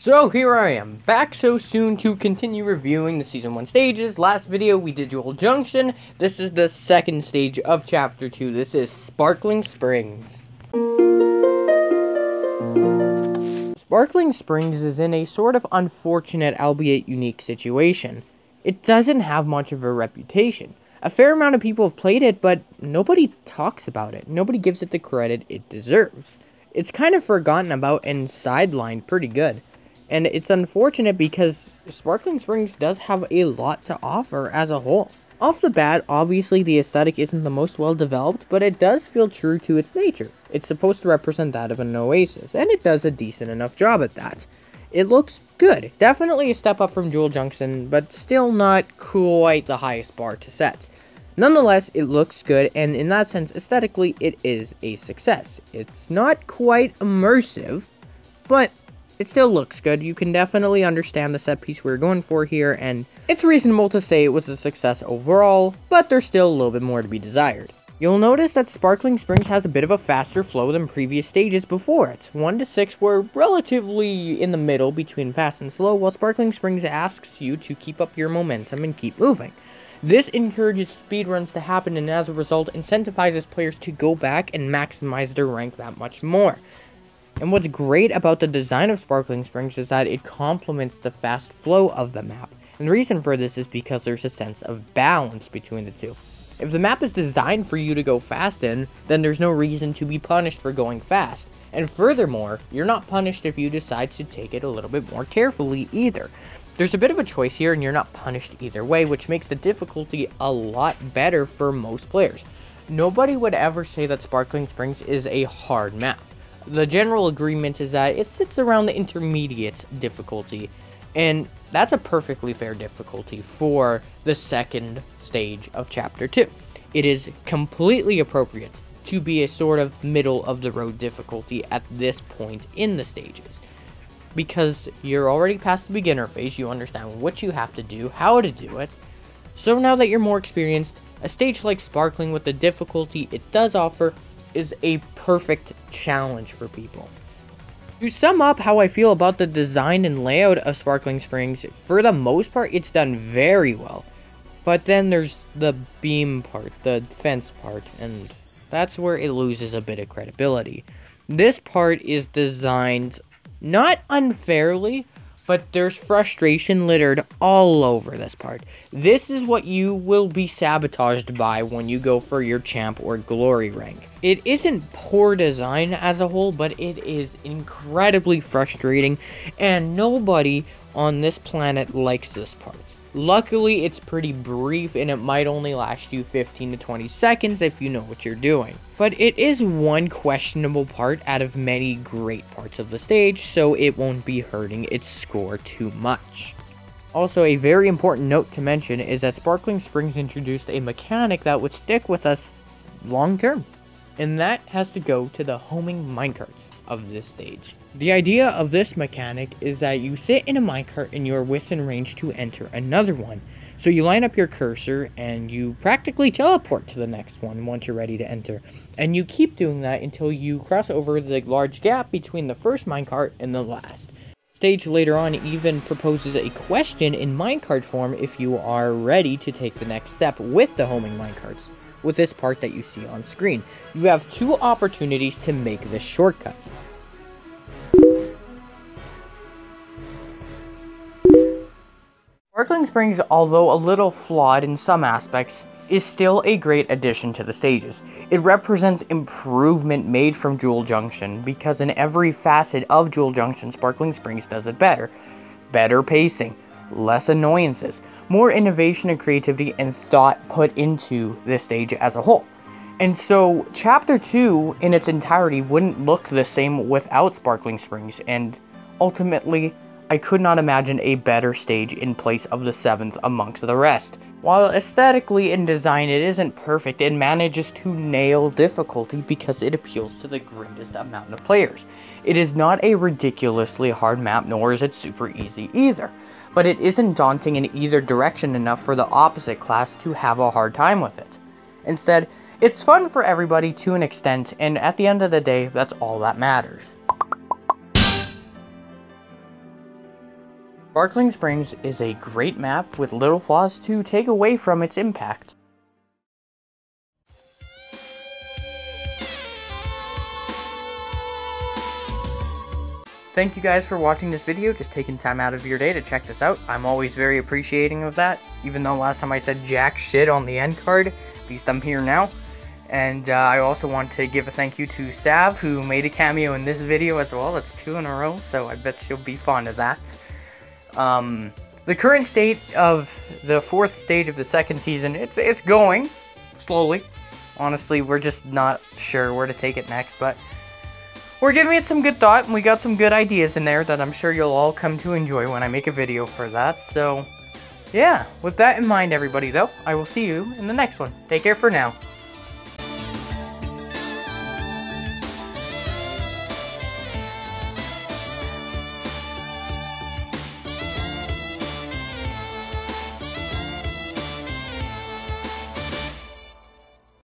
So here I am, back so soon to continue reviewing the Season 1 stages. Last video we did Jewel Junction. This is the second stage of Chapter 2. This is Sparkling Springs. Sparkling Springs is in a sort of unfortunate, albeit unique situation. It doesn't have much of a reputation. A fair amount of people have played it, but nobody talks about it. Nobody gives it the credit it deserves. It's kind of forgotten about and sidelined pretty good. And it's unfortunate because Sparkling Springs does have a lot to offer as a whole. Off the bat, obviously the aesthetic isn't the most well developed, but it does feel true to its nature. It's supposed to represent that of an oasis, and it does a decent enough job at that. It looks good. Definitely a step up from Jewel Junction, but still not quite the highest bar to set. Nonetheless, it looks good, and in that sense, aesthetically, it is a success. It's not quite immersive, but it still looks good. You can definitely understand the set piece we are going for here, and it's reasonable to say it was a success overall, but there's still a little bit more to be desired. You'll notice that Sparkling Springs has a bit of a faster flow than previous stages before it. 1 to 6 were relatively in the middle between fast and slow, while Sparkling Springs asks you to keep up your momentum and keep moving. This encourages speedruns to happen and as a result incentivizes players to go back and maximize their rank that much more. And what's great about the design of Sparkling Springs is that it complements the fast flow of the map. And the reason for this is because there's a sense of balance between the two. If the map is designed for you to go fast in, then there's no reason to be punished for going fast. And furthermore, you're not punished if you decide to take it a little bit more carefully either. There's a bit of a choice here and you're not punished either way, which makes the difficulty a lot better for most players. Nobody would ever say that Sparkling Springs is a hard map the general agreement is that it sits around the intermediate difficulty, and that's a perfectly fair difficulty for the second stage of Chapter 2. It is completely appropriate to be a sort of middle of the road difficulty at this point in the stages. Because you're already past the beginner phase, you understand what you have to do, how to do it. So now that you're more experienced, a stage like Sparkling with the difficulty it does offer is a perfect challenge for people. To sum up how I feel about the design and layout of Sparkling Springs, for the most part, it's done very well. But then there's the beam part, the fence part, and that's where it loses a bit of credibility. This part is designed not unfairly, but there's frustration littered all over this part. This is what you will be sabotaged by when you go for your champ or glory rank. It isn't poor design as a whole, but it is incredibly frustrating, and nobody on this planet likes this part. Luckily, it's pretty brief and it might only last you 15 to 20 seconds if you know what you're doing. But it is one questionable part out of many great parts of the stage, so it won't be hurting its score too much. Also, a very important note to mention is that Sparkling Springs introduced a mechanic that would stick with us long term. And that has to go to the homing minecarts of this stage. The idea of this mechanic is that you sit in a minecart and you're within range to enter another one. So you line up your cursor and you practically teleport to the next one once you're ready to enter. And you keep doing that until you cross over the large gap between the first minecart and the last. Stage later on even proposes a question in minecart form if you are ready to take the next step with the homing minecarts with this part that you see on screen. You have two opportunities to make this shortcut. Sparkling Springs, although a little flawed in some aspects, is still a great addition to the stages. It represents improvement made from Jewel Junction, because in every facet of Jewel Junction, Sparkling Springs does it better. Better pacing, less annoyances, more innovation and creativity and thought put into this stage as a whole. And so, Chapter 2 in its entirety wouldn't look the same without Sparkling Springs, and ultimately, I could not imagine a better stage in place of the 7th amongst the rest. While aesthetically in design it isn't perfect, it manages to nail difficulty because it appeals to the greatest amount of players. It is not a ridiculously hard map, nor is it super easy either but it isn't daunting in either direction enough for the opposite class to have a hard time with it. Instead, it's fun for everybody to an extent, and at the end of the day, that's all that matters. Sparkling Springs is a great map with little flaws to take away from its impact. Thank you guys for watching this video, just taking time out of your day to check this out. I'm always very appreciating of that, even though last time I said jack shit on the end card, at least I'm here now. And uh, I also want to give a thank you to Sav, who made a cameo in this video as well. That's two in a row, so I bet she'll be fond of that. Um, the current state of the fourth stage of the second season, it's it's going slowly. Honestly, we're just not sure where to take it next, but we're giving it some good thought, and we got some good ideas in there that I'm sure you'll all come to enjoy when I make a video for that. So, yeah, with that in mind, everybody, though, I will see you in the next one. Take care for now.